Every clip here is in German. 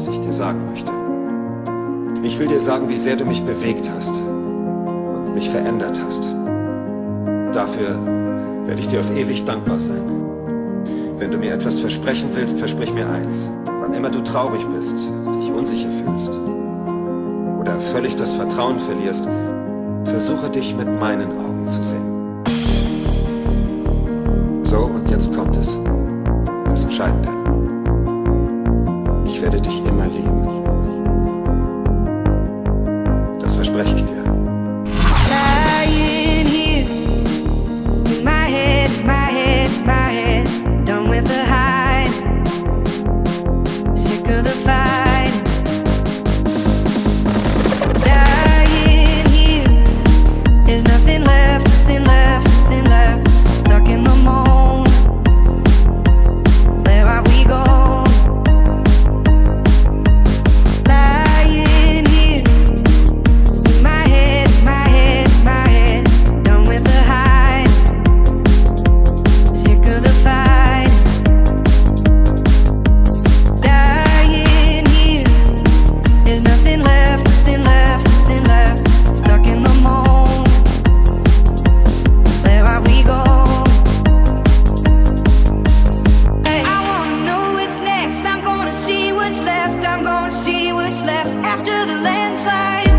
was ich dir sagen möchte. Ich will dir sagen, wie sehr du mich bewegt hast und mich verändert hast. Dafür werde ich dir auf ewig dankbar sein. Wenn du mir etwas versprechen willst, versprich mir eins. Wann immer du traurig bist, dich unsicher fühlst oder völlig das Vertrauen verlierst, versuche dich mit meinen Augen zu sehen. So, und jetzt kommt es. Das Entscheidende. Ich werde dich the fact left, I'm gonna see what's left after the landslide.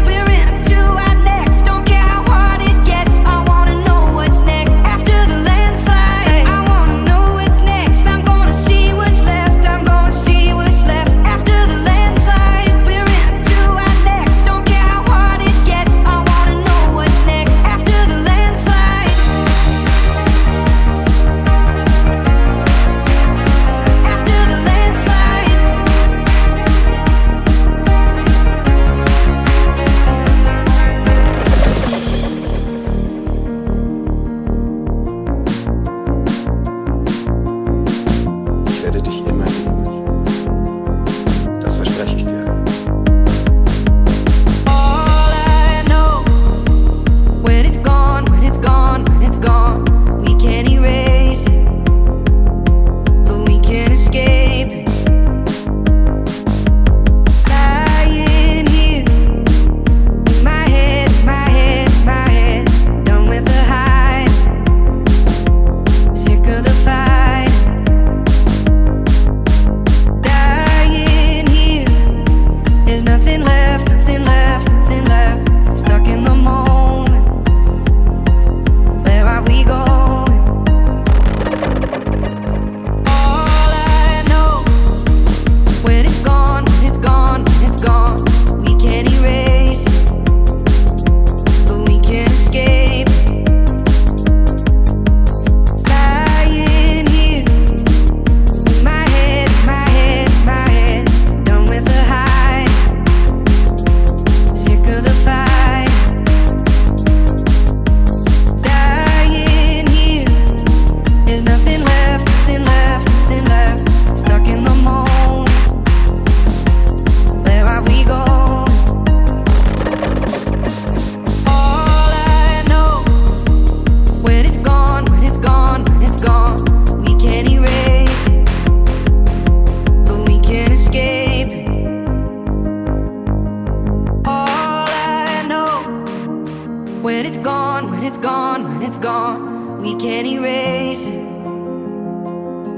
When it's gone, when it's gone, when it's gone, we can't erase it.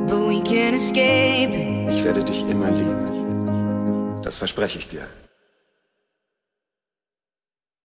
But we can't escape it. Ich werde dich immer lieben. Das verspreche ich dir.